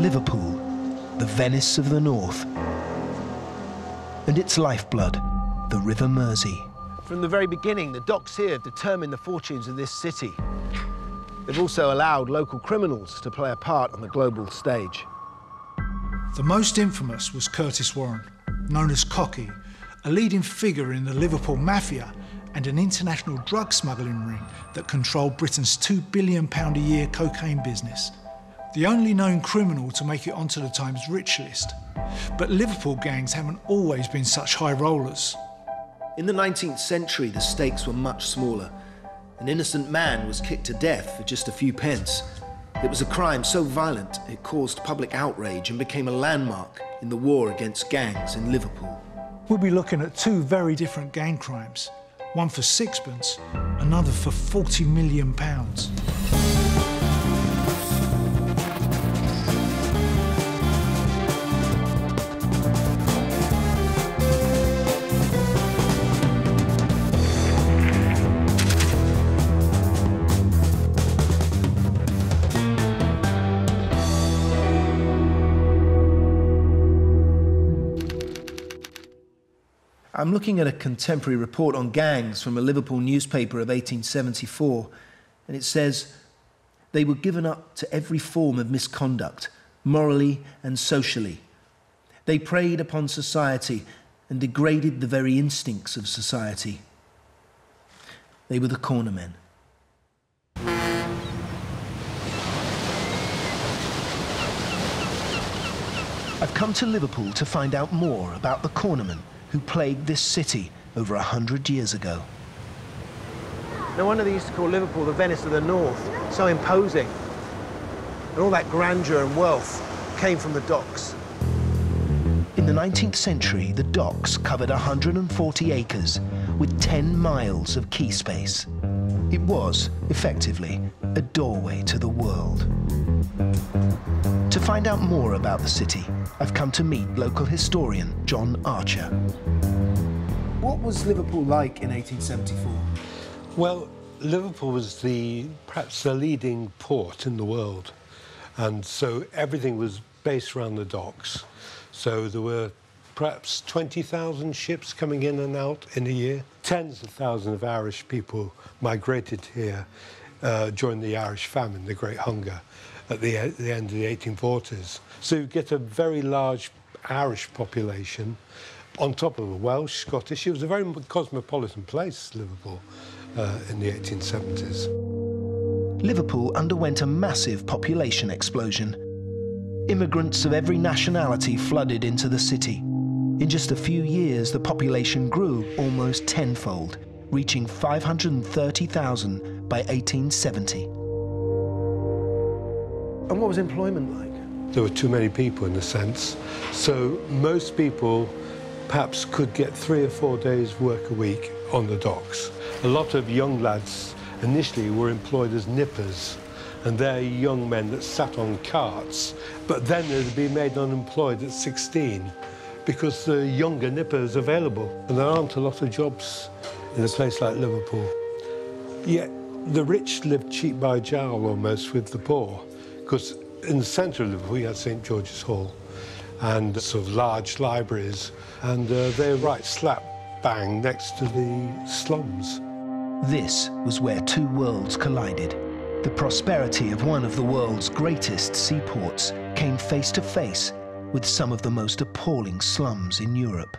Liverpool, the Venice of the North, and its lifeblood, the River Mersey. From the very beginning, the docks here have determined the fortunes of this city. They've also allowed local criminals to play a part on the global stage. The most infamous was Curtis Warren, known as Cocky, a leading figure in the Liverpool Mafia and an international drug smuggling ring that controlled Britain's £2 billion a year cocaine business. The only known criminal to make it onto the Times rich list. But Liverpool gangs haven't always been such high rollers. In the 19th century, the stakes were much smaller. An innocent man was kicked to death for just a few pence. It was a crime so violent it caused public outrage and became a landmark in the war against gangs in Liverpool. We'll be looking at two very different gang crimes one for sixpence, another for 40 million I'm looking at a contemporary report on gangs from a Liverpool newspaper of 1874, and it says they were given up to every form of misconduct, morally and socially. They preyed upon society and degraded the very instincts of society. They were the cornermen. I've come to Liverpool to find out more about the cornermen who plagued this city over a hundred years ago. No wonder they used to call Liverpool the Venice of the North, so imposing. And all that grandeur and wealth came from the docks. In the 19th century, the docks covered 140 acres with 10 miles of quay space. It was, effectively, a doorway to the world. To find out more about the city, I've come to meet local historian John Archer. What was Liverpool like in 1874? Well, Liverpool was the perhaps the leading port in the world, and so everything was based around the docks. So there were perhaps 20,000 ships coming in and out in a year. Tens of thousands of Irish people migrated here uh, during the Irish famine, the Great Hunger, at the, at the end of the 1840s. So you get a very large Irish population on top of a Welsh, Scottish. It was a very cosmopolitan place, Liverpool, uh, in the 1870s. Liverpool underwent a massive population explosion. Immigrants of every nationality flooded into the city. In just a few years, the population grew almost tenfold, reaching 530,000 by 1870. And what was employment like? There were too many people in a sense. So most people perhaps could get three or four days work a week on the docks. A lot of young lads initially were employed as nippers and they're young men that sat on carts, but then they'd be made unemployed at 16 because the younger nippers available. And there aren't a lot of jobs in a place like Liverpool. Yet the rich lived cheek by jowl almost with the poor, because in the centre of Liverpool we had St George's Hall and sort of large libraries, and uh, they're right slap bang next to the slums. This was where two worlds collided. The prosperity of one of the world's greatest seaports came face to face with some of the most appalling slums in Europe.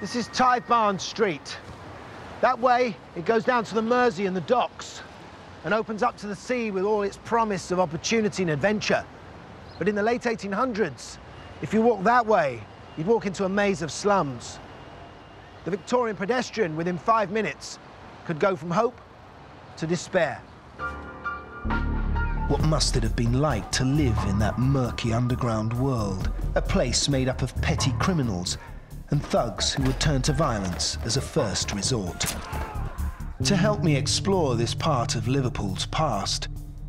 This is Tithe Barn Street. That way, it goes down to the Mersey and the docks and opens up to the sea with all its promise of opportunity and adventure. But in the late 1800s, if you walk that way, you'd walk into a maze of slums. The Victorian pedestrian, within five minutes, could go from hope to despair. What must it have been like to live in that murky underground world? A place made up of petty criminals and thugs who would turn to violence as a first resort. To help me explore this part of Liverpool's past,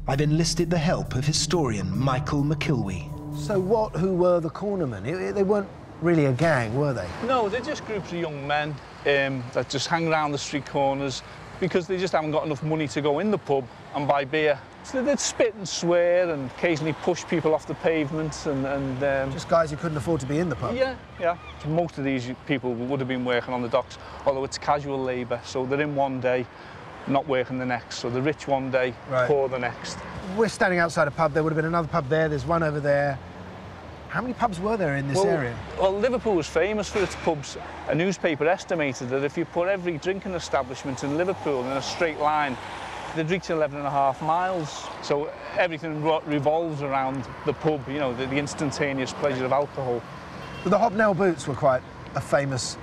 I've enlisted the help of historian Michael Macilwee. So what, who were the cornermen? They weren't really a gang, were they? No, they're just groups of young men um, that just hang around the street corners because they just haven't got enough money to go in the pub and buy beer. So they'd spit and swear and occasionally push people off the pavement and, and um, Just guys who couldn't afford to be in the pub. yeah, yeah. Most of these people would have been working on the docks, although it's casual labour, so they're in one day, not working the next. So the rich one day, Right. poor the next. We're standing outside a pub. There would have been another pub there. There's one over there. How many pubs were there in this well, area? Well, Liverpool was famous for its pubs. A newspaper estimated that if you put every drinking establishment in Liverpool in a straight line, they'd reach 11 and a half miles. So everything revolves around the pub, you know, the, the instantaneous pleasure of alcohol. But the hobnail boots were quite a famous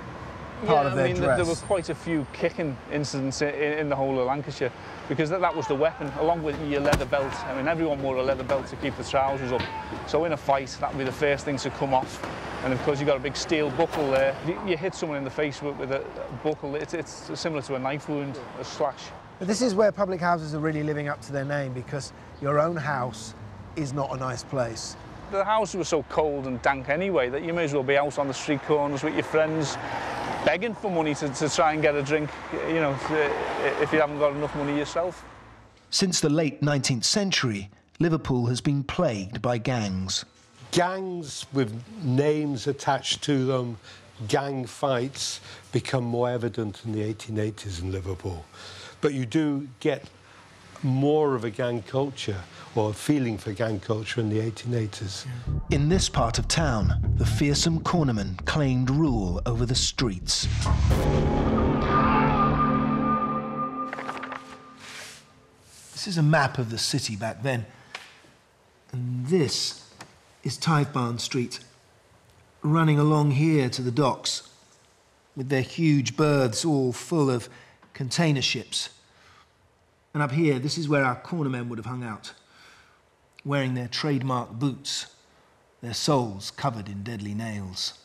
part yeah, of their I mean, dress. there were quite a few kicking incidents in, in the whole of Lancashire because that, that was the weapon, along with your leather belt. I mean, everyone wore a leather belt to keep the trousers up. So in a fight, that would be the first thing to come off. And of course, you've got a big steel buckle there. You, you hit someone in the face with, with a buckle, it's, it's similar to a knife wound, a slash. But this is where public houses are really living up to their name because your own house is not a nice place. The houses were so cold and dank anyway that you may as well be out on the street corners with your friends begging for money to, to try and get a drink, you know, if- if you haven't got enough money yourself. Since the late 19th century, Liverpool has been plagued by gangs. Gangs with names attached to them, gang fights become more evident in the 1880s in Liverpool. But you do get more of a gang culture or a feeling for gang culture in the 1880s. In this part of town, the fearsome cornermen claimed rule over the streets. This is a map of the city back then. And this is Tithe Barn Street, running along here to the docks, with their huge berths all full of container ships. And up here, this is where our cornermen would have hung out wearing their trademark boots, their soles covered in deadly nails.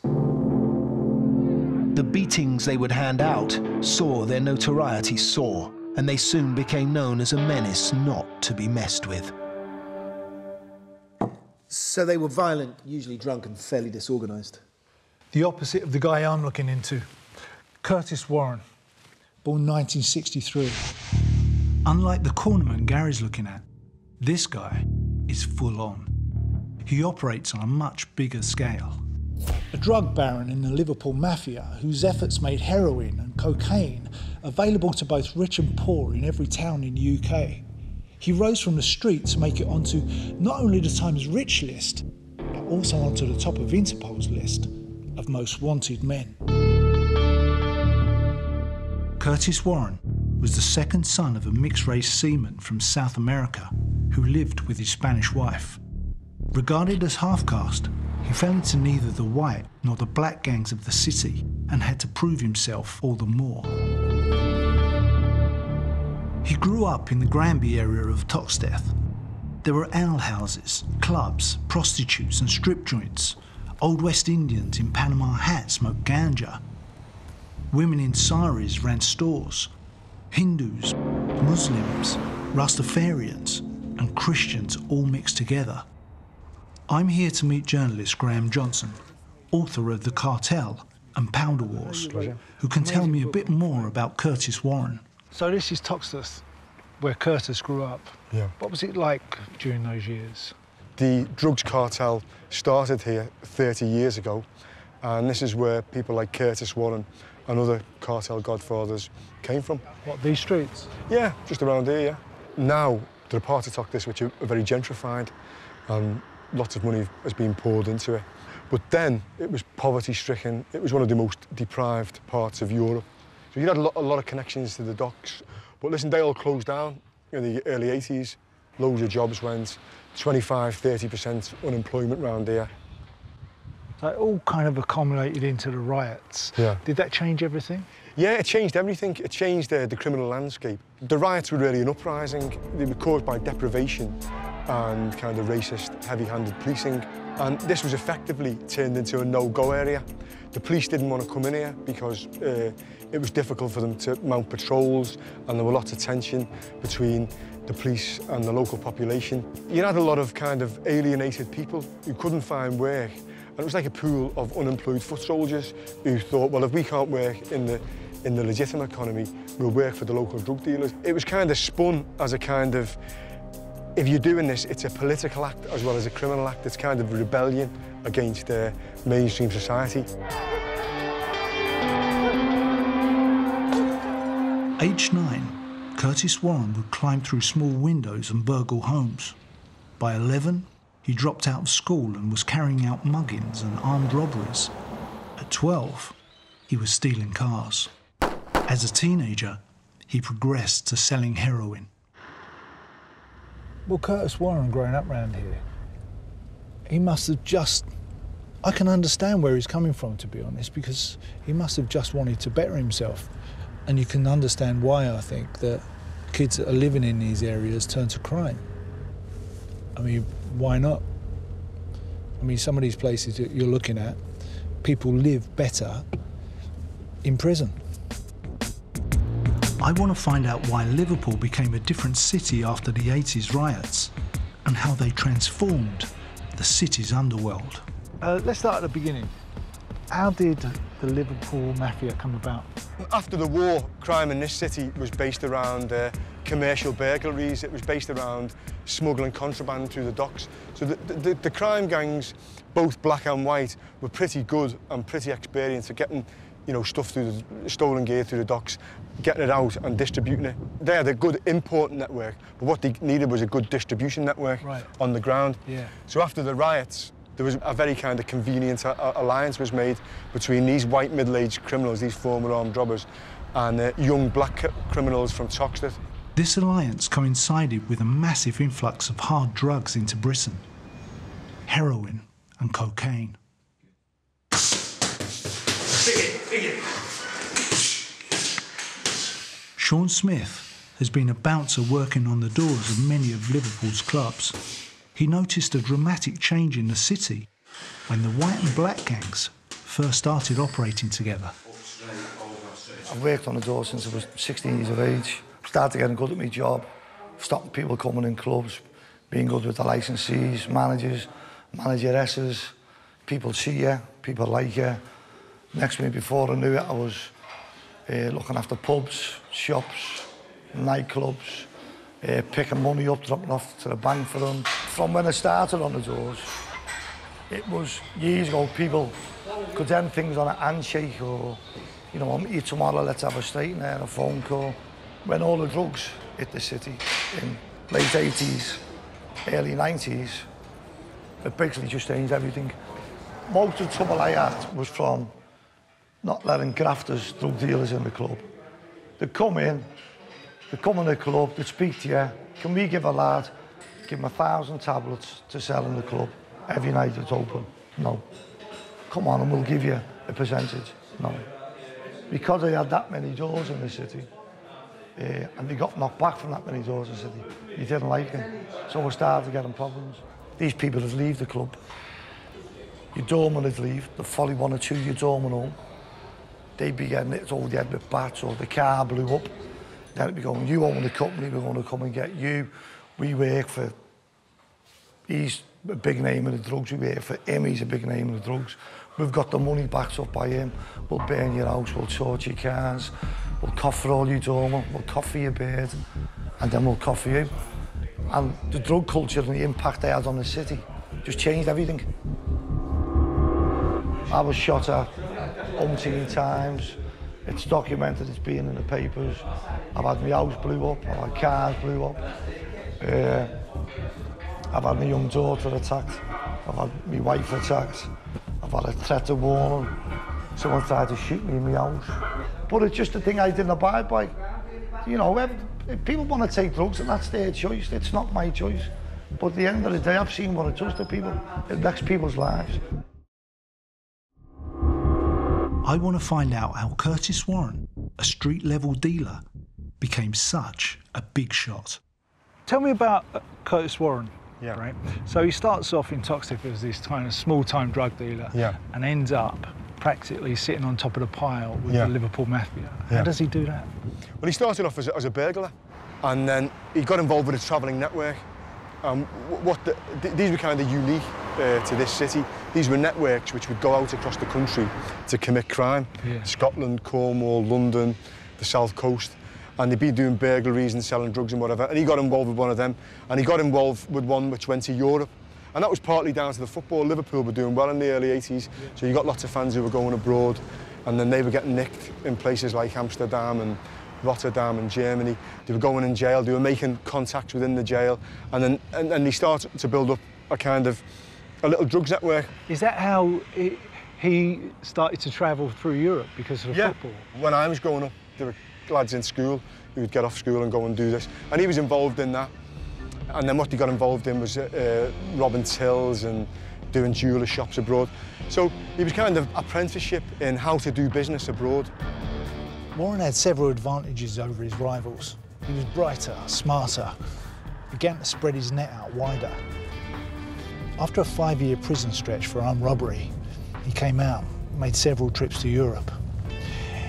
The beatings they would hand out saw their notoriety soar, and they soon became known as a menace not to be messed with. So they were violent, usually drunk, and fairly disorganized. The opposite of the guy I'm looking into. Curtis Warren, born 1963. Unlike the cornerman Gary's looking at, this guy is full on. He operates on a much bigger scale. A drug baron in the Liverpool Mafia whose efforts made heroin and cocaine available to both rich and poor in every town in the UK. He rose from the street to make it onto not only the Times Rich list, but also onto the top of Interpol's list of most wanted men. Curtis Warren was the second son of a mixed race seaman from South America who lived with his Spanish wife. Regarded as half caste, he fell into neither the white nor the black gangs of the city and had to prove himself all the more. He grew up in the Granby area of Toxteth. There were alehouses, clubs, prostitutes, and strip joints. Old West Indians in Panama hats smoked ganja. Women in saris ran stores. Hindus, Muslims, Rastafarians, and Christians all mixed together. I'm here to meet journalist Graham Johnson, author of The Cartel and Powder Wars, who can tell me a bit more about Curtis Warren. So this is Toxteth, where Curtis grew up. Yeah. What was it like during those years? The drugs cartel started here 30 years ago, and this is where people like Curtis Warren and other cartel godfathers came from. What, these streets? Yeah, just around here, yeah. Now, there are parts of Toxteth which are very gentrified, and lots of money has been poured into it. But then, it was poverty-stricken. It was one of the most deprived parts of Europe. So you had a lot, a lot of connections to the docks. But listen, they all closed down in the early 80s. Loads of jobs went, 25, 30% unemployment round here. So it all kind of accumulated into the riots. Yeah. Did that change everything? Yeah, it changed everything. It changed uh, the criminal landscape. The riots were really an uprising. They were caused by deprivation and kind of racist, heavy-handed policing. And this was effectively turned into a no-go area. The police didn't want to come in here because uh, it was difficult for them to mount patrols and there were lots of tension between the police and the local population. You had a lot of kind of alienated people who couldn't find work and it was like a pool of unemployed foot soldiers who thought, well, if we can't work in the, in the legitimate economy we'll work for the local drug dealers. It was kind of spun as a kind of, if you're doing this, it's a political act as well as a criminal act. It's kind of a rebellion against uh, mainstream society. Age nine, Curtis Warren would climb through small windows and burgle homes. By 11, he dropped out of school and was carrying out muggings and armed robberies. At 12, he was stealing cars. As a teenager, he progressed to selling heroin. Well, Curtis Warren growing up around here, he must have just. I can understand where he's coming from, to be honest, because he must have just wanted to better himself. And you can understand why I think that kids that are living in these areas turn to crime. I mean, why not? I mean, some of these places that you're looking at, people live better in prison. I want to find out why Liverpool became a different city after the 80s riots and how they transformed the city's underworld. Uh, let's start at the beginning. How did the Liverpool Mafia come about? After the war, crime in this city was based around uh, commercial burglaries. It was based around smuggling contraband through the docks. So the, the, the crime gangs, both black and white, were pretty good and pretty experienced at getting you know, stuff through the stolen gear through the docks, getting it out and distributing it. They had a good import network, but what they needed was a good distribution network Right. on the ground. Yeah. So after the riots, there was a very kind of convenient alliance was made between these white middle-aged criminals, these former armed robbers, and uh, young black criminals from Toxteth. This alliance coincided with a massive influx of hard drugs into Britain heroin and cocaine. Sean Smith has been a bouncer working on the doors of many of Liverpool's clubs. He noticed a dramatic change in the city when the white and black gangs first started operating together. I've worked on the door since I was 16 years of age. Started getting good at my job, stopping people coming in clubs, being good with the licensees, managers, manageresses. People see you, people like you. Next minute before I knew it, I was uh, looking after pubs, shops, nightclubs, uh, picking money up, dropping off to the bank for them. From when I started on the doors, it was years ago, people could end things on a handshake or, you know, I'll meet you tomorrow, let's have a straight there, a phone call. When all the drugs hit the city in late 80s, early 90s, it basically just changed everything. Most of the trouble I had was from not letting grafters, drug dealers in the club. They come in, they come in the club, they speak to you. Can we give a lad, give him a thousand tablets to sell in the club every night it's open? No. Come on and we'll give you a percentage. No. Because they had that many doors in the city, uh, and they got knocked back from that many doors in said city, they didn't like it. So we started getting problems. These people would leave the club. Your doorman would leave, the folly one or two, your doorman home. They'd be getting it over the head with bats or the car blew up. Then it'd be going, you own the company, we're going to come and get you. We work for, he's a big name in the drugs, we work for him, he's a big name in the drugs. We've got the money backed up by him. We'll burn your house, we'll torch your cars, we'll cough for all your doorman, we'll cough for your beard, and then we'll cough for you. And the drug culture and the impact they had on the city just changed everything. I was shot at umpteen times. It's documented, it's been in the papers. I've had my house blew up, I've had cars blew up. Uh, I've had my young daughter attacked. I've had my wife attacked. I've had a threat of warning. Someone tried to shoot me in my house. But it's just a thing I didn't abide by. You know, if, if people want to take drugs, and that's their choice. It's not my choice. But at the end of the day, I've seen what it does to people. It wrecks people's lives. I want to find out how Curtis Warren, a street level dealer, became such a big shot. Tell me about uh, Curtis Warren. Yeah. Right. So he starts off in Toxteth as this kind of small-time drug dealer, Yeah. and ends up practically sitting on top of the pile with Yeah. the Liverpool Mafia. How Yeah. does he do that? Well, he started off as a, as a burglar, and then he got involved with a travelling network. Um, what the, th- these were kind of the unique uh, to this city. These were networks which would go out across the country to commit crime. Yeah. Scotland, Cornwall, London, the South Coast. And they'd be doing burglaries and selling drugs and whatever. And he got involved with one of them. And he got involved with one which went to Europe. And that was partly down to the football. Liverpool were doing well in the early 80s. So you got lots of fans who were going abroad. And then they were getting nicked in places like Amsterdam and Rotterdam and Germany. They were going in jail. They were making contacts within the jail. And then and, and they started to build up a kind of a little drugs network. Is that how he, he started to travel through Europe because of the football? When I was growing up, there were lads in school who would get off school and go and do this. And he was involved in that. And then what he got involved in was uh, robbing tills and doing jeweller shops abroad. So he was kind of apprenticeship in how to do business abroad. Warren had several advantages over his rivals. He was brighter, smarter, began to spread his net out wider. After a five-year prison stretch for armed robbery, he came out, made several trips to Europe.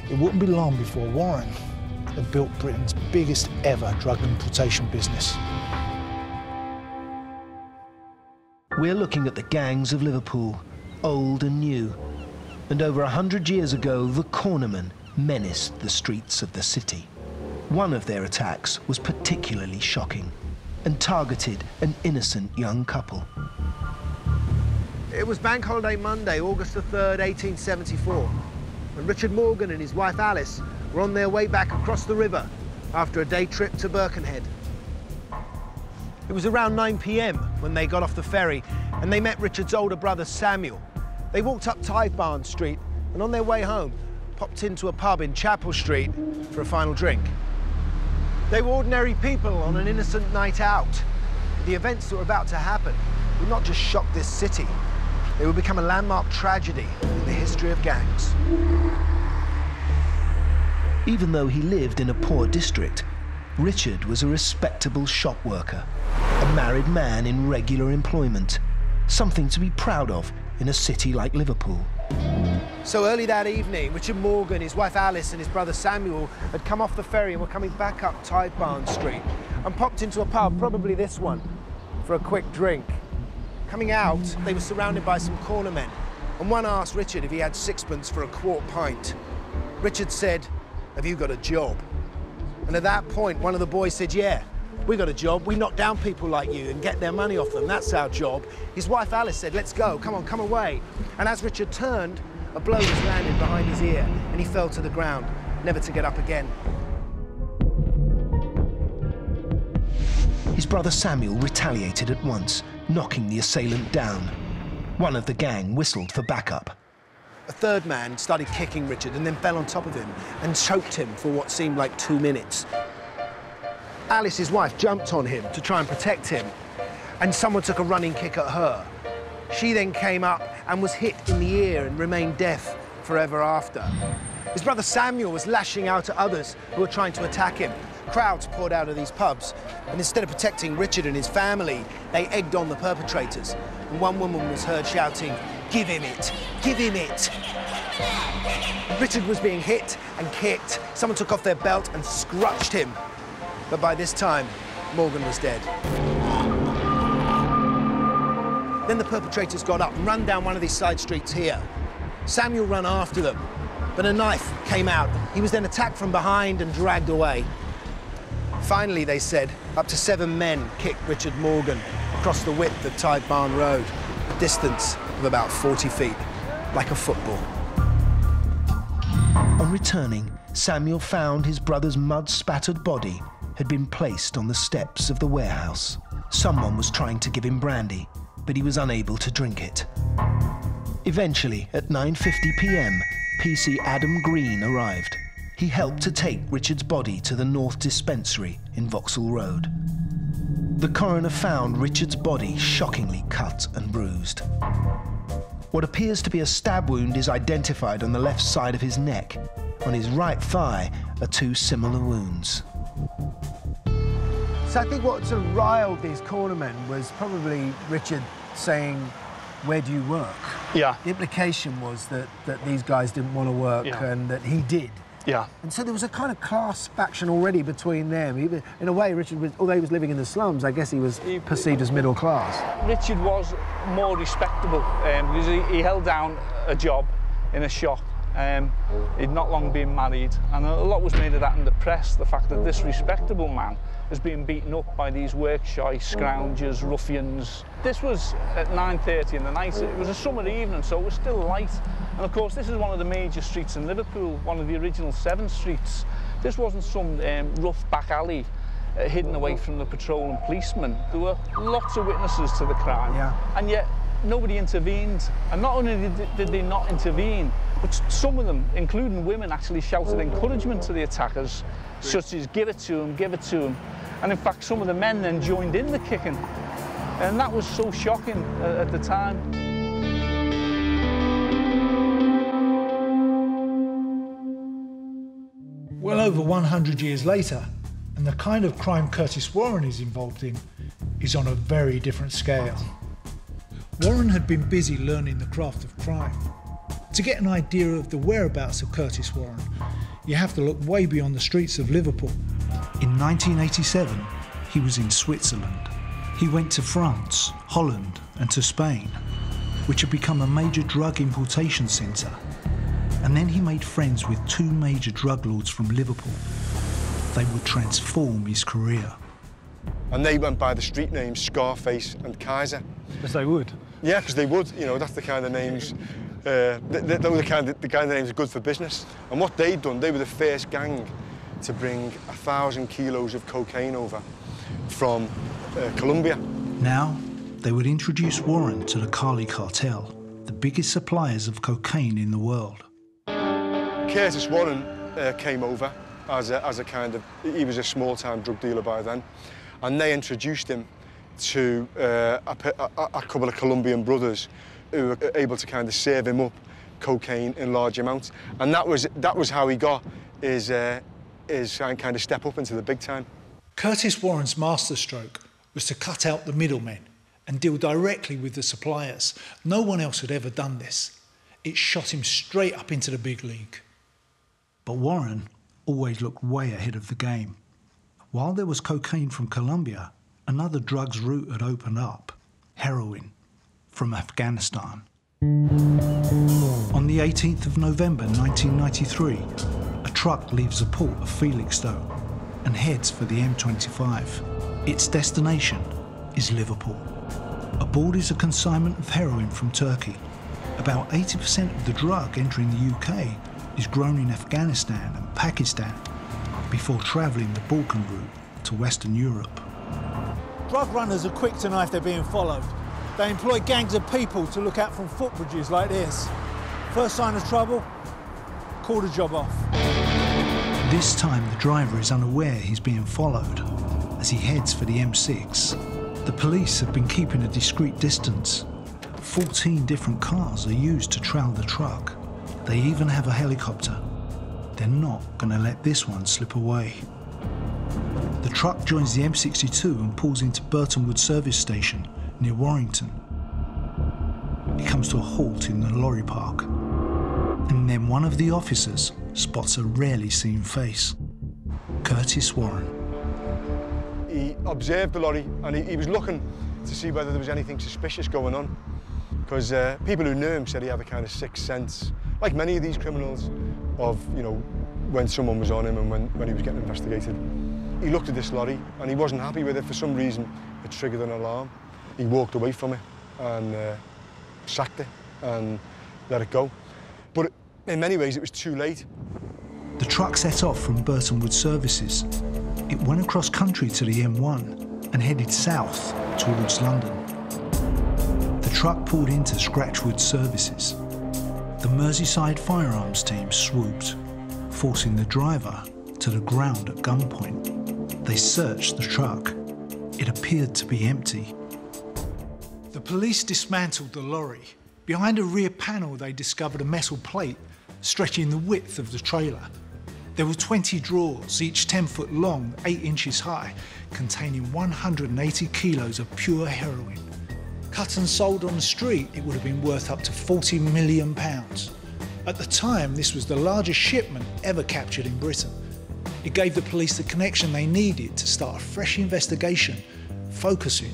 It wouldn't be long before Warren had built Britain's biggest ever drug importation business. We're looking at the gangs of Liverpool, old and new. And over a hundred years ago, the cornermen menaced the streets of the city. One of their attacks was particularly shocking and targeted an innocent young couple. It was Bank Holiday Monday, August the 3rd, 1874, when Richard Morgan and his wife Alice were on their way back across the river after a day trip to Birkenhead. It was around 9 p.m. when they got off the ferry and they met Richard's older brother Samuel. They walked up Barn Street and on their way home popped into a pub in Chapel Street for a final drink. They were ordinary people on an innocent night out. The events that were about to happen would not just shock this city, they would become a landmark tragedy in the history of gangs. Even though he lived in a poor district, Richard was a respectable shop worker, a married man in regular employment, something to be proud of in a city like Liverpool. So early that evening, Richard Morgan, his wife Alice, and his brother Samuel had come off the ferry and were coming back up Tithe Barn Street and popped into a pub, probably this one, for a quick drink. Coming out, they were surrounded by some cornermen, and one asked Richard if he had sixpence for a quart pint. Richard said, Have you got a job? And at that point, one of the boys said, Yeah, we got a job. We knock down people like you and get their money off them. That's our job. His wife Alice said, Let's go. Come on, come away. And as Richard turned, a blow was landed behind his ear and he fell to the ground, never to get up again. His brother Samuel retaliated at once, knocking the assailant down. One of the gang whistled for backup. A third man started kicking Richard and then fell on top of him and choked him for what seemed like two minutes. Alice's wife, jumped on him to try and protect him, and someone took a running kick at her. She then came up and was hit in the ear and remained deaf forever after. His brother Samuel was lashing out at others who were trying to attack him. Crowds poured out of these pubs, and instead of protecting Richard and his family, they egged on the perpetrators. And one woman was heard shouting, Give him it! Give him it! Richard was being hit and kicked. Someone took off their belt and scrutched him. But by this time, Morgan was dead. Then the perpetrators got up and ran down one of these side streets here. Samuel ran after them, but a knife came out. He was then attacked from behind and dragged away. Finally, they said, up to seven men kicked Richard Morgan across the width of Barn Road, distance of about 40 feet, like a football. On returning, Samuel found his brother's mud-spattered body had been placed on the steps of the warehouse. Someone was trying to give him brandy, but he was unable to drink it. Eventually, at 9.50 p.m., PC Adam Green arrived. He helped to take Richard's body to the North Dispensary in Vauxhall Road. The coroner found Richard's body shockingly cut and bruised. What appears to be a stab wound is identified on the left side of his neck. On his right thigh are two similar wounds. So I think what sort of riled these cornermen was probably Richard saying, where do you work? Yeah. The implication was that, that these guys didn't want to work Yeah. and that he did. Yeah. And so there was a kind of class faction already between them. He, in a way, Richard, was, although he was living in the slums, I guess he was He- perceived as middle class. Richard was more respectable um, because he, he held down a job in a shop. Um, he'd not long been married, and a lot was made of that in the press. The fact that this respectable man was being beaten up by these work shy scroungers, ruffians. This was at 9:30 in the night. It was a summer evening, so it was still light. And of course, this is one of the major streets in Liverpool, one of the original seven streets. This wasn't some um, rough back alley uh, hidden away from the patrol and policemen. There were lots of witnesses to the crime, Yeah. and yet nobody intervened. And not only did they not intervene, but some of them, including women, actually shouted encouragement to the attackers, such as "Give it to him, give it to him." And in fact, some of the men then joined in the kicking, and that was so shocking uh, at the time. Well over 100 years later, and the kind of crime Curtis Warren is involved in is on a very different scale. Warren had been busy learning the craft of crime. To get an idea of the whereabouts of Curtis Warren, you have to look way beyond the streets of Liverpool. In 1987, he was in Switzerland. He went to France, Holland, and to Spain, which had become a major drug importation centre. And then he made friends with two major drug lords from Liverpool. They would transform his career. And they went by the street names Scarface and Kaiser. Yes, they would. Yeah, because they would. You know, that's the kind of names. Uh, th- th- they were the kind of the kind of names are good for business. And what they'd done, they were the first gang to bring a thousand kilos of cocaine over from uh, Colombia. Now, they would introduce Warren to the Cali cartel, the biggest suppliers of cocaine in the world. Curtis Warren uh, came over as a, as a kind of, he was a small-time drug dealer by then, and they introduced him to uh, a, a, a couple of Colombian brothers who were able to kind of serve him up cocaine in large amounts. And that was, that was how he got his, uh, his kind of step up into the big time. Curtis Warren's masterstroke was to cut out the middlemen and deal directly with the suppliers. No one else had ever done this. It shot him straight up into the big league. But Warren always looked way ahead of the game. While there was cocaine from Colombia, another drugs route had opened up heroin from Afghanistan. On the 18th of November 1993, a truck leaves the port of Felixstowe and heads for the M25. Its destination is Liverpool. Aboard is a consignment of heroin from Turkey. About 80% of the drug entering the UK is grown in Afghanistan and Pakistan before travelling the Balkan route to Western Europe. Drug runners are quick to know if they're being followed. They employ gangs of people to look out from footbridges like this. First sign of trouble, call the job off. This time, the driver is unaware he's being followed as he heads for the M6. The police have been keeping a discreet distance. 14 different cars are used to trail the truck. They even have a helicopter. They're not going to let this one slip away. The truck joins the M62 and pulls into Burtonwood service station near Warrington. It comes to a halt in the lorry park. And then one of the officers spots a rarely seen face Curtis Warren. He observed the lorry and he, he was looking to see whether there was anything suspicious going on. Because uh, people who knew him said he had a kind of sixth sense, like many of these criminals, of, you know, when someone was on him and when, when he was getting investigated. He looked at this lorry and he wasn't happy with it. For some reason, it triggered an alarm. He walked away from it and uh, sacked it and let it go. But in many ways, it was too late. The truck set off from Burtonwood Services. It went across country to the M1 and headed south towards London. The truck pulled into Scratchwood Services. The Merseyside firearms team swooped, forcing the driver to the ground at gunpoint. They searched the truck. It appeared to be empty. Police dismantled the lorry. Behind a rear panel, they discovered a metal plate stretching the width of the trailer. There were 20 drawers, each 10 foot long, 8 inches high, containing 180 kilos of pure heroin. Cut and sold on the street, it would have been worth up to 40 million pounds. At the time, this was the largest shipment ever captured in Britain. It gave the police the connection they needed to start a fresh investigation focusing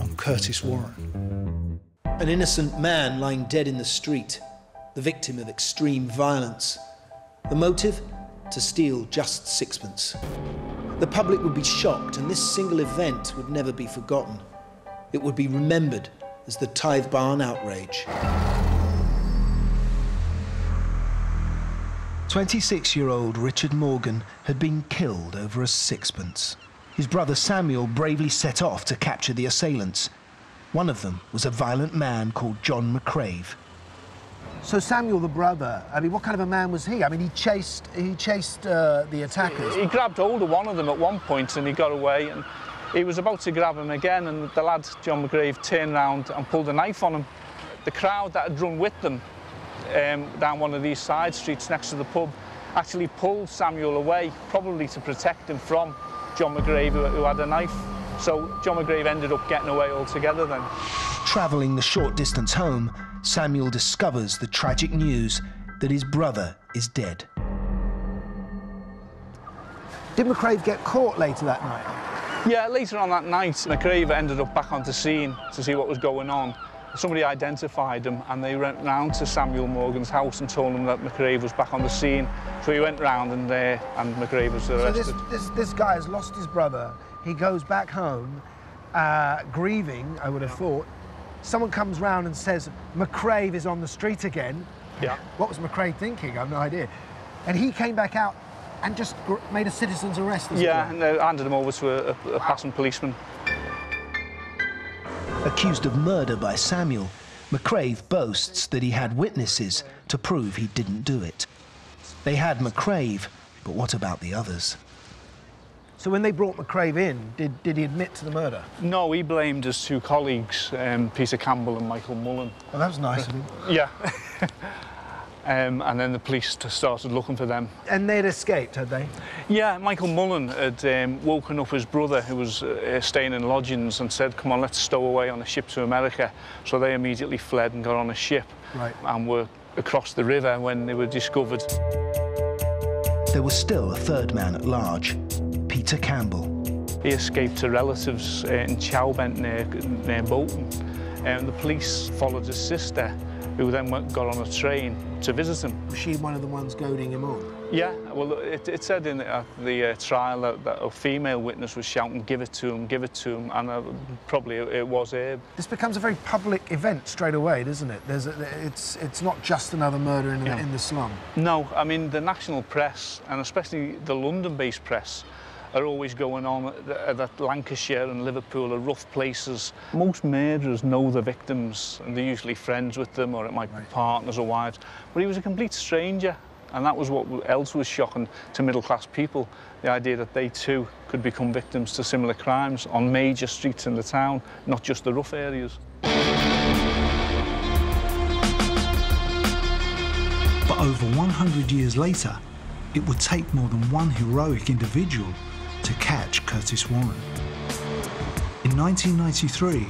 on Curtis Warren. An innocent man lying dead in the street, the victim of extreme violence. The motive? To steal just sixpence. The public would be shocked, and this single event would never be forgotten. It would be remembered as the Tithe Barn outrage. 26 year old Richard Morgan had been killed over a sixpence. His brother Samuel bravely set off to capture the assailants. One of them was a violent man called John McCrave. So Samuel, the brother, I mean, what kind of a man was he? I mean, he chased, he chased uh, the attackers. He grabbed hold of one of them at one point and he got away and he was about to grab him again and the lad, John McCrave, turned round and pulled a knife on him. The crowd that had run with them um, down one of these side streets next to the pub actually pulled Samuel away, probably to protect him from John McCrave, who, who had a knife. So John McCrave ended up getting away altogether then. Travelling the short distance home, Samuel discovers the tragic news that his brother is dead. Did McCrave get caught later that night? Yeah, later on that night, McCrave ended up back onto scene to see what was going on. Somebody identified him and they went round to Samuel Morgan's house and told him that McCrave was back on the scene. So he went round and there and McCrave was arrested. So this, this, this guy has lost his brother. He goes back home, uh, grieving, I would have thought. Someone comes round and says, McCrave is on the street again. Yeah. What was McCrave thinking? I have no idea. And he came back out and just made a citizen's arrest. Yeah, and they handed him over to a, a, a passing policeman. Accused of murder by Samuel, McCrave boasts that he had witnesses to prove he didn't do it. They had McCrave, but what about the others? So when they brought McCrave in, did, did he admit to the murder? No, he blamed his two colleagues, um, Peter Campbell and Michael Mullen. Well, that was nice of him. Yeah. um, and then the police started looking for them. And they'd escaped, had they? Yeah, Michael Mullen had um, woken up his brother, who was uh, staying in lodgings, and said, come on, let's stow away on a ship to America. So they immediately fled and got on a ship right. and were across the river when they were discovered. There was still a third man at large, Peter Campbell. He escaped to relatives uh, in Chowbent near, near Bolton. And the police followed his sister, who then went, got on a train to visit him. Was she one of the ones goading him on? Yeah, well, it, it said in the, uh, the uh, trial that, that, a female witness was shouting, give it to him, give it to him, and uh, probably it, it, was Abe. This becomes a very public event straight away, doesn't it? There's a, it's, it's not just another murder in, yeah. in the slum. No, I mean, the national press, and especially the London-based press, are always going on that Lancashire and Liverpool are rough places. Most murderers know the victims and they're usually friends with them or it might right. be partners or wives. But he was a complete stranger and that was what else was shocking to middle class people, the idea that they too could become victims to similar crimes on major streets in the town, not just the rough areas. But over 100 years later, it would take more than one heroic individual to catch Curtis Warren. In 1993,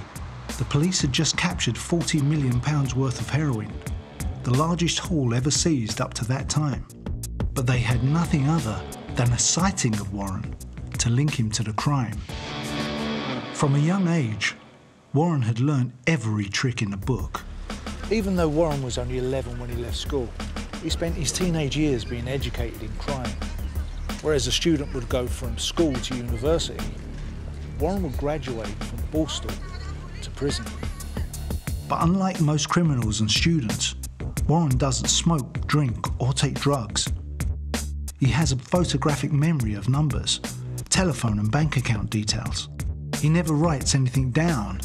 the police had just captured £40 million worth of heroin, the largest haul ever seized up to that time. But they had nothing other than a sighting of Warren to link him to the crime. From a young age, Warren had learned every trick in the book. Even though Warren was only 11 when he left school, he spent his teenage years being educated in crime Whereas a student would go from school to university, Warren would graduate from Borstal to prison. But unlike most criminals and students, Warren doesn't smoke, drink, or take drugs. He has a photographic memory of numbers, telephone and bank account details. He never writes anything down.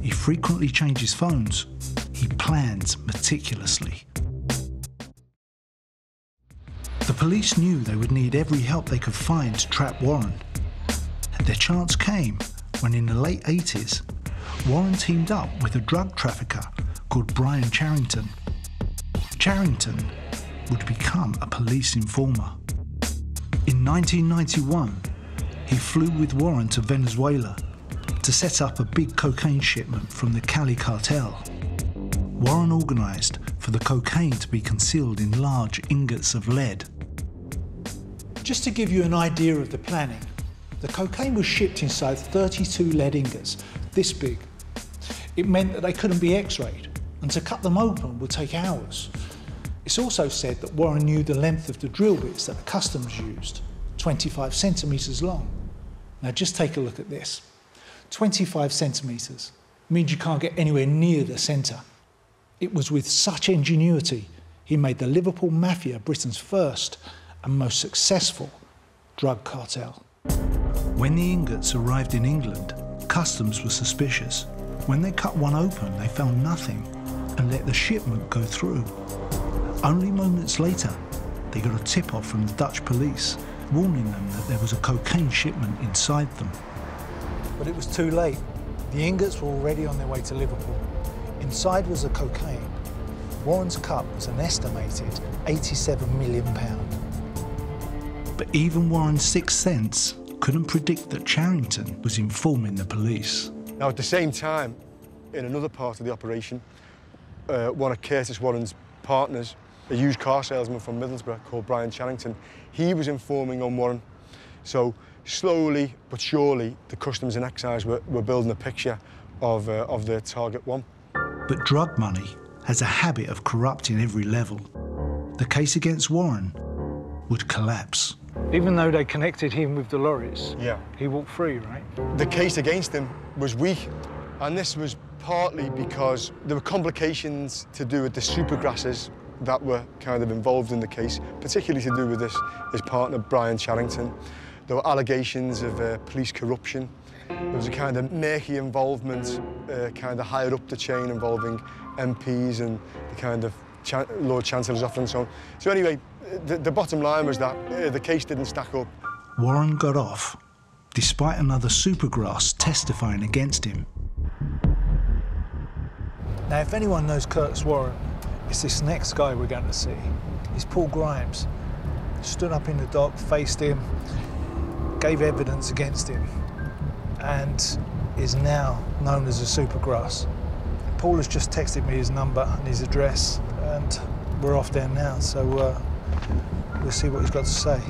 He frequently changes phones. He plans meticulously. Police knew they would need every help they could find to trap Warren. Their chance came when in the late 80s, Warren teamed up with a drug trafficker called Brian Charrington. Charrington would become a police informer. In 1991, he flew with Warren to Venezuela to set up a big cocaine shipment from the Cali cartel. Warren organised for the cocaine to be concealed in large ingots of lead. Just to give you an idea of the planning, the cocaine was shipped inside 32 lead ingots, this big. It meant that they couldn't be x-rayed, and to cut them open would take hours. It's also said that Warren knew the length of the drill bits that the customs used, 25 centimetres long. Now just take a look at this. 25 centimetres means you can't get anywhere near the centre. It was with such ingenuity he made the Liverpool Mafia Britain's first and most successful drug cartel. When the ingots arrived in England, customs were suspicious. When they cut one open, they found nothing and let the shipment go through. Only moments later, they got a tip-off from the Dutch police, warning them that there was a cocaine shipment inside them. But it was too late. The ingots were already on their way to Liverpool. Inside was the cocaine. Warren's cut was an estimated 87 million pound. But even Warren's sixth sense couldn't predict that Charrington was informing the police. Now, at the same time, in another part of the operation, uh, one of Curtis Warren's partners, a used car salesman from Middlesbrough called Brian Charrington, he was informing on Warren. So slowly but surely, the customs and excise were, were building a picture of, uh, of their target one. But drug money has a habit of corrupting every level. The case against Warren would collapse. Even though they connected him with the lorries, Yeah. he walked free, right? The case against him was weak, and this was partly because there were complications to do with the supergrasses that were kind of involved in the case, particularly to do with this, his partner, Brian Charrington. There were allegations of uh, police corruption. There was a kind of murky involvement, uh, kind of higher up the chain involving MPs and the kind of Chan Lord Chancellor's office and so on. So anyway, the, the bottom line was that uh, the case didn't stack up. Warren got off, despite another supergrass testifying against him. Now, if anyone knows Curtis Warren, it's this next guy we're going to see. He's Paul Grimes. Stood up in the dock, faced him, gave evidence against him, and is now known as a supergrass. Paul has just texted me his number and his address, and we're off there now, so uh, we'll see what he's got to say.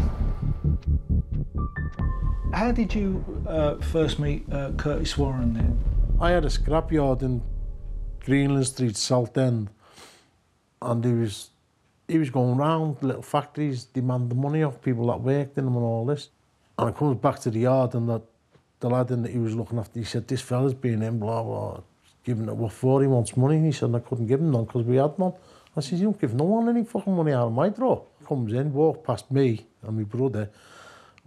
How did you uh, first meet uh, Curtis Warren then? I had a scrapyard in Greenland Street, South End, and he was he was going round little factories demanding money off people that worked in them and all this. And I comes back to the yard and that the lad in that he was looking after, he said, this fella's been in, blah, blah, giving it what for, he wants money. And he said, I couldn't give him none because we had none. I said, you don't give no one any fucking money out of my drawer. Comes in, walked past me and my brother,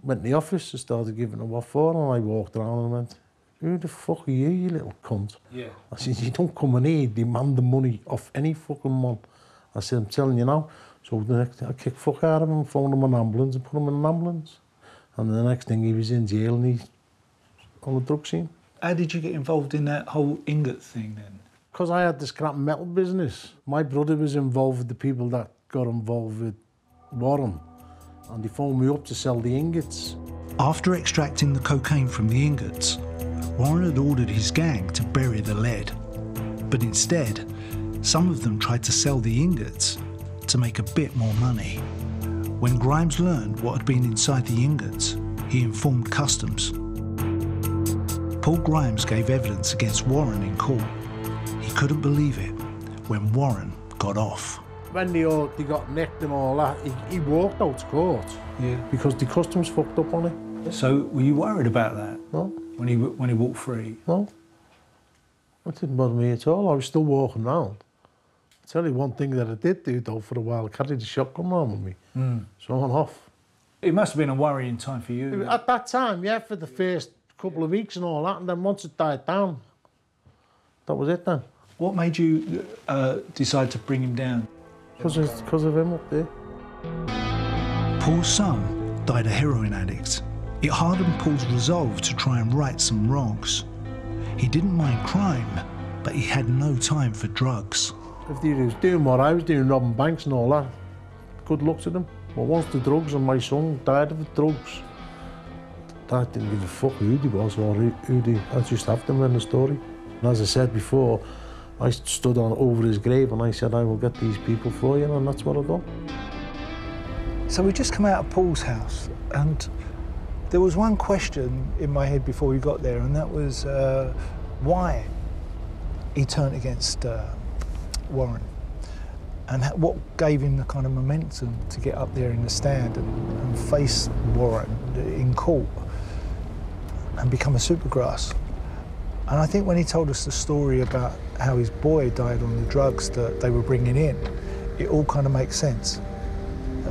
went in the office and started giving him what for, and I walked around and went, who the fuck are you, you little cunt? Yeah. I said, you don't come in here demanding money off any fucking one. I said, I'm telling you now. So the next I kicked fuck out of him, phoned him an ambulance and put him in an ambulance. And the next thing he was in jail and he's on the drug scene. How did you get involved in that whole ingot thing then? Because I had the scrap metal business. My brother was involved with the people that got involved with Warren. And they phoned me up to sell the ingots. After extracting the cocaine from the ingots, Warren had ordered his gang to bury the lead. But instead, some of them tried to sell the ingots to make a bit more money. When Grimes learned what had been inside the ingots, he informed customs. Paul Grimes gave evidence against Warren in court. He couldn't believe it when Warren got off. When they, all, they got nicked and all that, he, he walked out to court Yeah. because the customs fucked up on him. So were you worried about that No, when he when he walked free? no. It didn't bother me at all. I was still walking round. I tell you one thing that I did do though for a while, I carried the shotgun around with me. So on off. It must have been a worrying time for you. At that time, yeah, for the first couple of weeks and all that, and then once it died down, that was it then. What made you uh, decide to bring him down? Because of, because of him up there. Paul's son died a heroin addict. It hardened Paul's resolve to try and right some wrongs. He didn't mind crime, but he had no time for drugs. If he was doing what I was doing, robbing banks and all that, good luck to them. But once the drugs and my son died of the drugs, Dad didn't give a fuck who he was or who, who they, I just have them in the story. And as I said before, I stood on over his grave and I said, I will get these people for you, and that's what I done. So we just come out of Paul's house, and there was one question in my head before we got there, and that was uh, why he turned against uh, Warren, and what gave him the kind of momentum to get up there in the stand and, and face Warren in court and become a supergrass. And I think when he told us the story about how his boy died on the drugs that they were bringing in, it all kind of makes sense.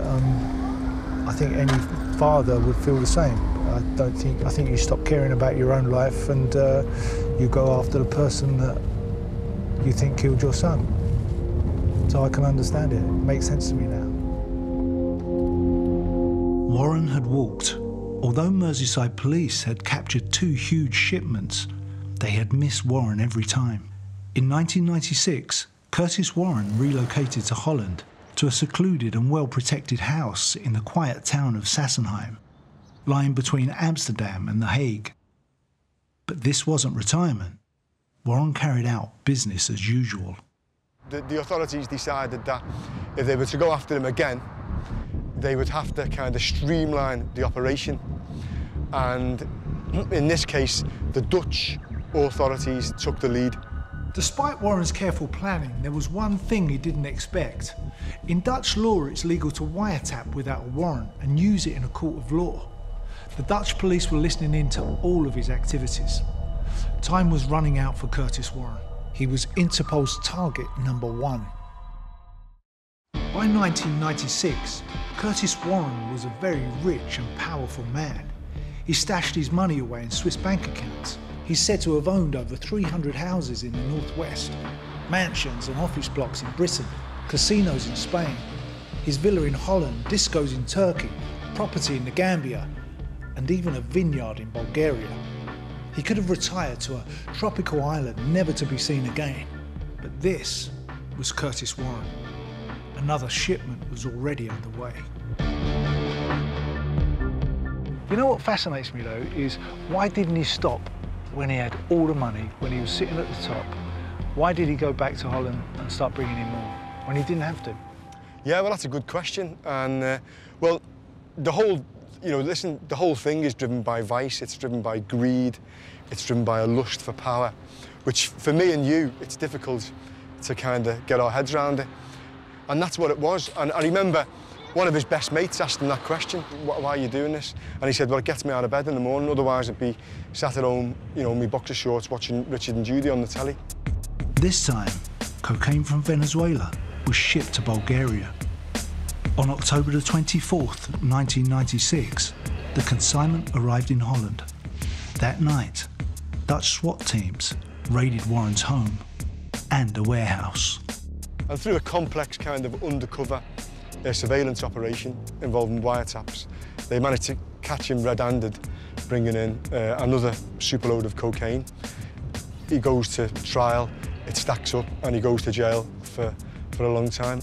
Um, I think any father would feel the same. I don't think, I think you stop caring about your own life and uh, you go after the person that you think killed your son. So I can understand it. It makes sense to me now. Warren had walked. Although Merseyside police had captured two huge shipments, they had missed Warren every time. In 1996, Curtis Warren relocated to Holland to a secluded and well protected house in the quiet town of Sassenheim, lying between Amsterdam and The Hague. But this wasn't retirement. Warren carried out business as usual. The, the authorities decided that if they were to go after him again, they would have to kind of streamline the operation. And in this case, the Dutch authorities took the lead. Despite Warren's careful planning, there was one thing he didn't expect. In Dutch law, it's legal to wiretap without a warrant and use it in a court of law. The Dutch police were listening in to all of his activities. Time was running out for Curtis Warren. He was Interpol's target number one. By 1996, Curtis Warren was a very rich and powerful man. He stashed his money away in Swiss bank accounts. He's said to have owned over 300 houses in the northwest, mansions and office blocks in Britain, casinos in Spain, his villa in Holland, discos in Turkey, property in the Gambia, and even a vineyard in Bulgaria. He could have retired to a tropical island never to be seen again. But this was Curtis Warren. Another shipment was already underway. You know what fascinates me though is why didn't he stop when he had all the money, when he was sitting at the top? Why did he go back to Holland and start bringing in more when he didn't have to? Yeah, well, that's a good question. And, uh, well, the whole, you know, listen, the whole thing is driven by vice, it's driven by greed, it's driven by a lust for power, which for me and you, it's difficult to kind of get our heads around it. And that's what it was. And I remember one of his best mates asked him that question, why are you doing this? And he said, well, it gets me out of bed in the morning, otherwise I'd be sat at home, you know, in my boxer shorts watching Richard and Judy on the telly. This time, cocaine from Venezuela was shipped to Bulgaria. On October the 24th, 1996, the consignment arrived in Holland. That night, Dutch SWAT teams raided Warren's home and a warehouse. And through a complex kind of undercover uh, surveillance operation involving wiretaps, they managed to catch him red-handed, bringing in uh, another superload of cocaine. He goes to trial, it stacks up, and he goes to jail for, for a long time.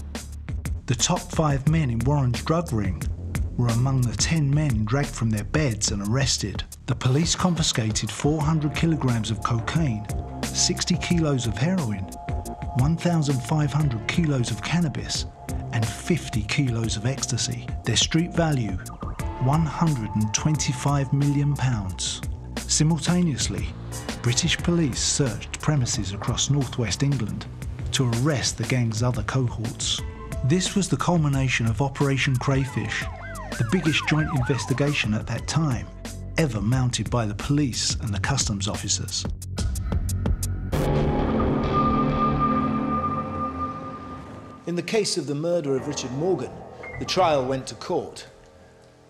The top five men in Warren's drug ring were among the 10 men dragged from their beds and arrested. The police confiscated 400 kilograms of cocaine, 60 kilos of heroin, 1,500 kilos of cannabis, and 50 kilos of ecstasy. Their street value, 125 million pounds. Simultaneously, British police searched premises across northwest England to arrest the gang's other cohorts. This was the culmination of Operation Crayfish, the biggest joint investigation at that time ever mounted by the police and the customs officers. In the case of the murder of Richard Morgan, the trial went to court.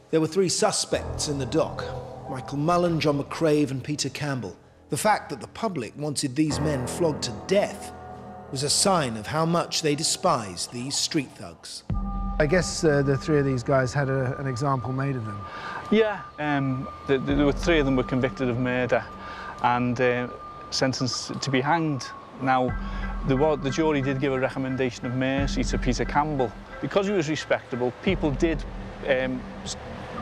There were three suspects in the dock Michael Mullen, John McCrave, and Peter Campbell. The fact that the public wanted these men flogged to death was a sign of how much they despised these street thugs. I guess uh, the three of these guys had a, an example made of them. Yeah, um, the, the, there were three of them were convicted of murder and uh, sentenced to be hanged. Now, the, the jury did give a recommendation of mercy to Peter Campbell. Because he was respectable, people did um,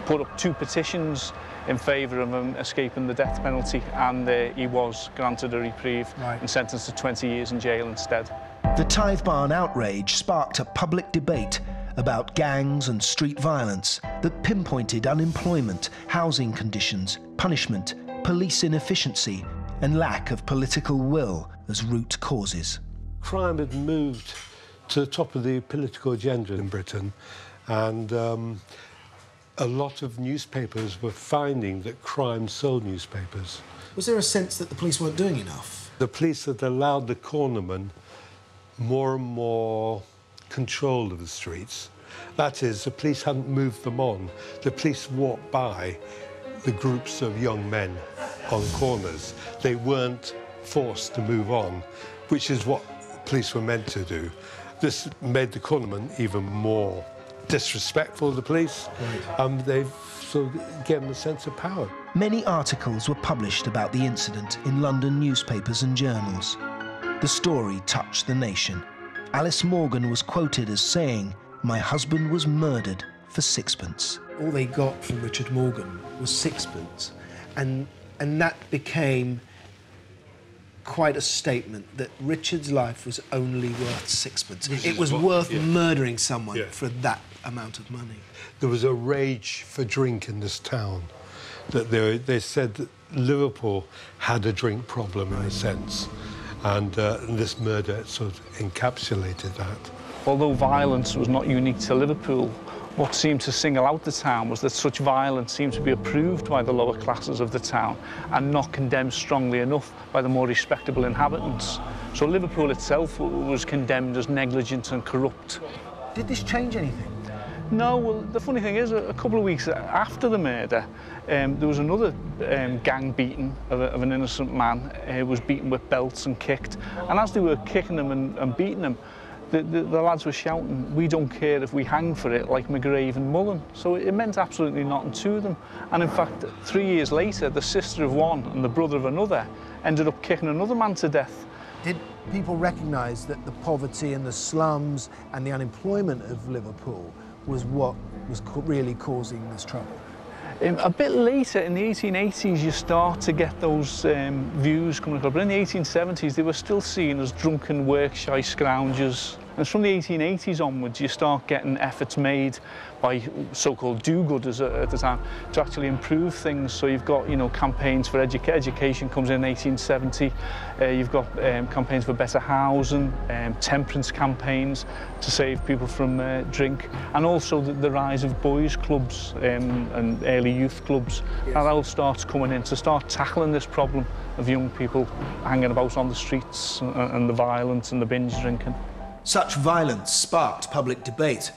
put up two petitions in favour of him escaping the death penalty and uh, he was granted a reprieve right. and sentenced to 20 years in jail instead. The Tithe Barn outrage sparked a public debate about gangs and street violence that pinpointed unemployment, housing conditions, punishment, police inefficiency and lack of political will as root causes. Crime had moved to the top of the political agenda in Britain and um, a lot of newspapers were finding that crime sold newspapers. Was there a sense that the police weren't doing enough? The police had allowed the cornermen more and more control of the streets. That is, the police hadn't moved them on. The police walked by the groups of young men on corners. They weren't forced to move on, which is what police were meant to do. This made the cornermen even more disrespectful of the police. Right. Um, they've sort of given them a sense of power. Many articles were published about the incident in London newspapers and journals. The story touched the nation. Alice Morgan was quoted as saying, My husband was murdered for sixpence. All they got from Richard Morgan was sixpence, and, and that became quite a statement that Richard's life was only worth sixpence. Which it was what, worth yeah. murdering someone yeah. for that amount of money. There was a rage for drink in this town. That they, they said that Liverpool had a drink problem in a sense and, uh, this murder sort of encapsulated that. Although violence was not unique to Liverpool, what seemed to single out the town was that such violence seemed to be approved by the lower classes of the town and not condemned strongly enough by the more respectable inhabitants. So Liverpool itself was condemned as negligent and corrupt. Did this change anything? No, well, the funny thing is, a couple of weeks after the murder, um, there was another um, gang beating of, a, of an innocent man who was beaten with belts and kicked. And as they were kicking him and, and beating him, the, the, the lads were shouting, we don't care if we hang for it like McCrave and Mullen. So it meant absolutely nothing to them. And in fact, three years later, the sister of one and the brother of another ended up kicking another man to death. Did people recognise that the poverty and the slums and the unemployment of Liverpool was what was really causing this trouble. Um, a bit later in the 1880s you start to get those um, views coming across, but in the 1870s they were still seen as drunken work-shy scroungers. And from the 1880s onwards, you start getting efforts made by so-called do-gooders at the time to actually improve things. So you've got, you know, campaigns for edu education comes in 1870. Uh, you've got um, campaigns for better housing, um, temperance campaigns to save people from uh, drink, and also the, the rise of boys' clubs um, and early youth clubs. Yes. That all starts coming in to start tackling this problem of young people hanging about on the streets and, and the violence and the binge drinking. Such violence sparked public debate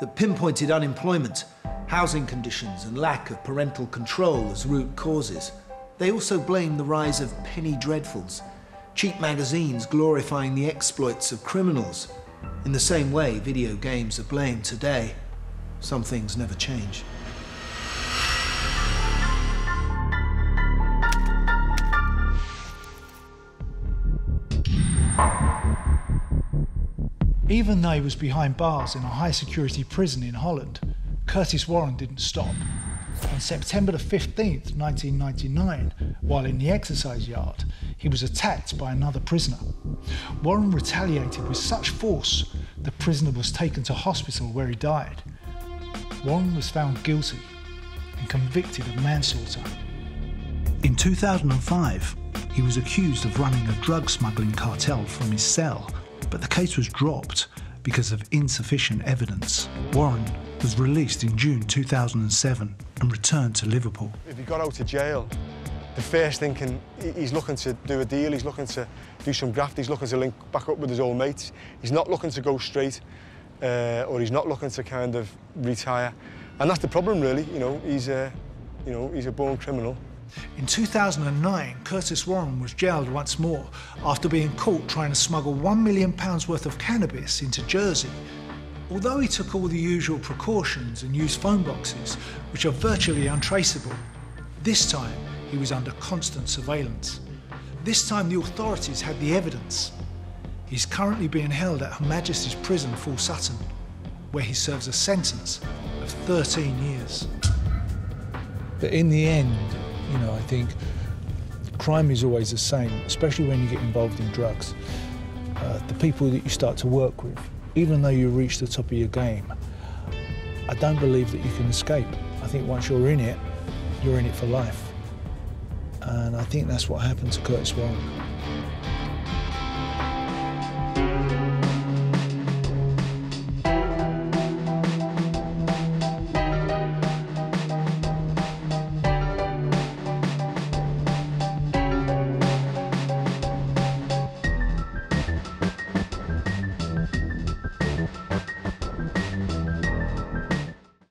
that pinpointed unemployment, housing conditions and lack of parental control as root causes. They also blamed the rise of penny dreadfuls, cheap magazines glorifying the exploits of criminals. In the same way video games are blamed today, some things never change. Even though he was behind bars in a high security prison in Holland, Curtis Warren didn't stop. On September the 15th, 1999, while in the exercise yard, he was attacked by another prisoner. Warren retaliated with such force the prisoner was taken to hospital where he died. Warren was found guilty and convicted of manslaughter. In 2005, he was accused of running a drug smuggling cartel from his cell but the case was dropped because of insufficient evidence. Warren was released in June 2007 and returned to Liverpool. If he got out of jail, the first thing he's looking to do a deal, he's looking to do some graft, he's looking to link back up with his old mates. He's not looking to go straight, uh, or he's not looking to kind of retire. And that's the problem, really, you know, he's a, you know, he's a born criminal. In 2009, Curtis Warren was jailed once more after being caught trying to smuggle £1 million worth of cannabis into Jersey. Although he took all the usual precautions and used phone boxes, which are virtually untraceable, this time he was under constant surveillance. This time the authorities had the evidence. He's currently being held at Her Majesty's Prison, Full Sutton, where he serves a sentence of 13 years. But in the end, you know, I think crime is always the same, especially when you get involved in drugs. Uh, the people that you start to work with, even though you reach the top of your game, I don't believe that you can escape. I think once you're in it, you're in it for life. And I think that's what happened to Curtis Warren.